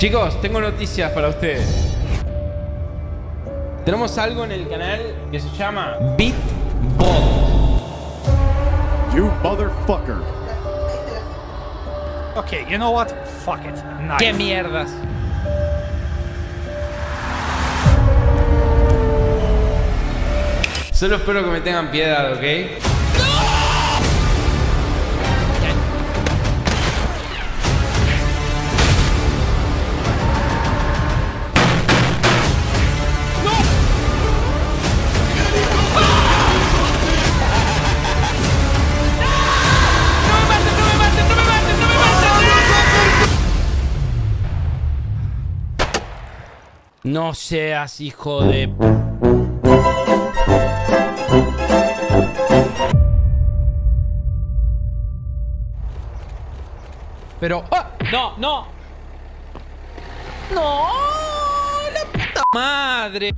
Chicos, tengo noticias para ustedes. Tenemos algo en el canal que se llama BitBot. You motherfucker. Okay, you know what? Fuck it. Nice. ¡Qué mierdas! Solo espero que me tengan piedad, ¿ok? No seas hijo de... Pero... ¡Ah! ¡No, no! ¡No! ¡La puta madre!